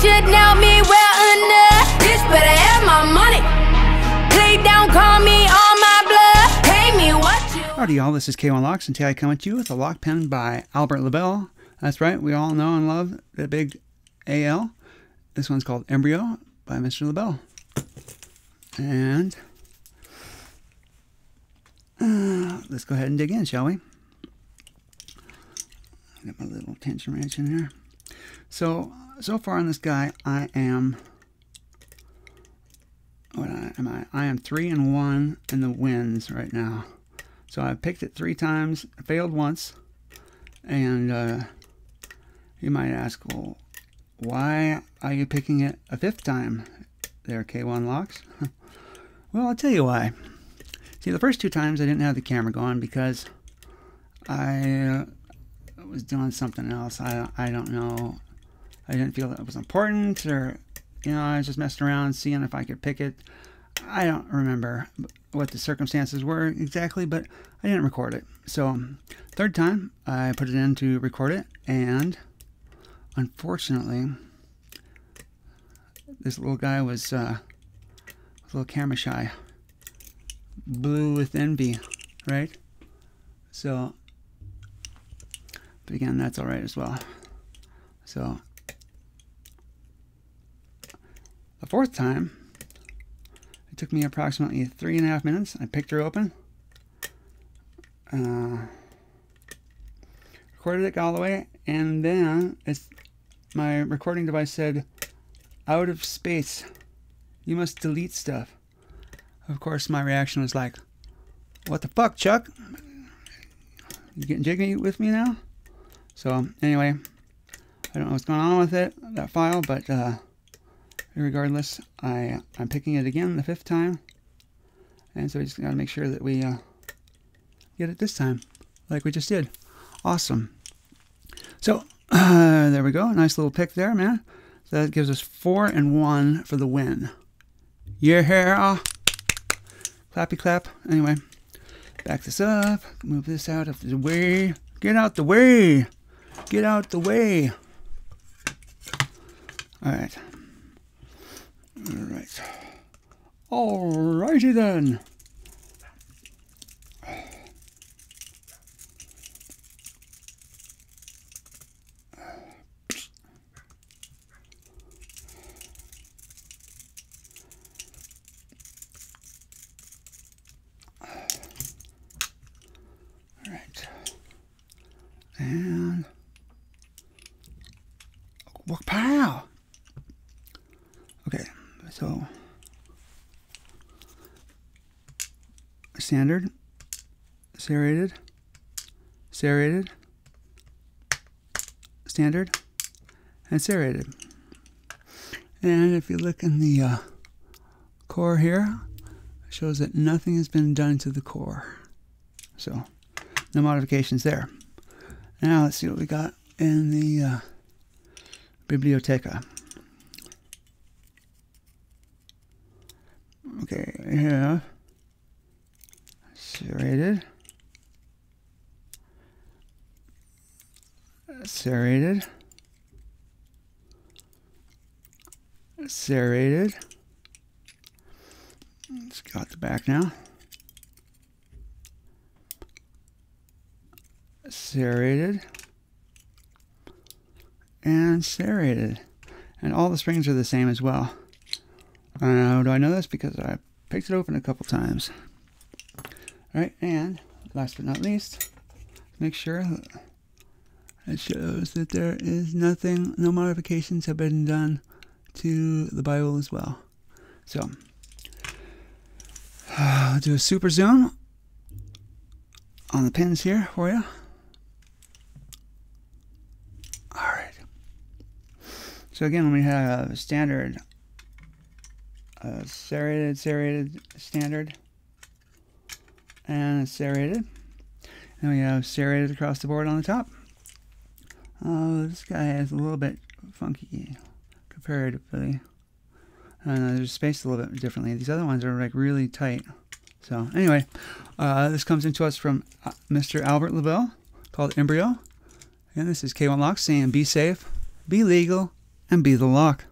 should know me well enough. Better have my money. Call me my blood. Pay me what you. Howdy, y'all. This is K1 Locks, and today I come at you with a lock pen by Albert Lebel. That's right, we all know and love the big AL. This one's called Embryo by Mr. Lebel. And uh, let's go ahead and dig in, shall we? Get my little tension wrench in here. So, so far on this guy, I am. What I, am I? I am three and one in the wins right now. So I picked it three times, failed once, and uh, you might ask, well, why are you picking it a fifth time there, K1 Locks? well, I'll tell you why. See, the first two times I didn't have the camera going because I uh, was doing something else. I, I don't know. I didn't feel that it was important or, you know, I was just messing around seeing if I could pick it. I don't remember what the circumstances were exactly, but I didn't record it. So, third time, I put it in to record it, and unfortunately, this little guy was, uh, was a little camera shy. Blue with envy, right? So, but again, that's all right as well. So, the fourth time, it took me approximately three and a half minutes. I picked her open, uh, recorded it all the way, and then it's my recording device said, out of space. You must delete stuff. Of course, my reaction was like, what the fuck, Chuck? You getting jiggy with me now? So, anyway, I don't know what's going on with it, that file, but uh, regardless, I, I'm picking it again the fifth time. And so we just got to make sure that we uh, get it this time, like we just did. Awesome. So, uh, there we go. Nice little pick there, man. So that gives us four and one for the win. Yeah. Clappy clap. Anyway, back this up. Move this out of the way. Get out the way. Get out the way. All right. All right. All righty then. And. Okay, so standard, serrated, serrated, standard, and serrated. And if you look in the uh, core here, it shows that nothing has been done to the core. So, no modifications there. Now let's see what we got in the uh, Biblioteca. Okay, have serrated, serrated, serrated. Let's got the back now. serrated. And serrated. And all the springs are the same as well uh, do I know this? Because I picked it open a couple times. All right and last but not least make sure it shows that there is nothing no modifications have been done to the Bible as well. So I'll do a super zoom on the pins here for you All right. So again, we have a standard, uh, serrated, serrated, standard, and serrated. And we have serrated across the board on the top. Oh, this guy is a little bit funky comparatively. And they're spaced a little bit differently. These other ones are like really tight. So anyway, uh, this comes into us from uh, Mr. Albert Lebel called Embryo. And this is K1 Lock saying be safe, be legal, and be the lock.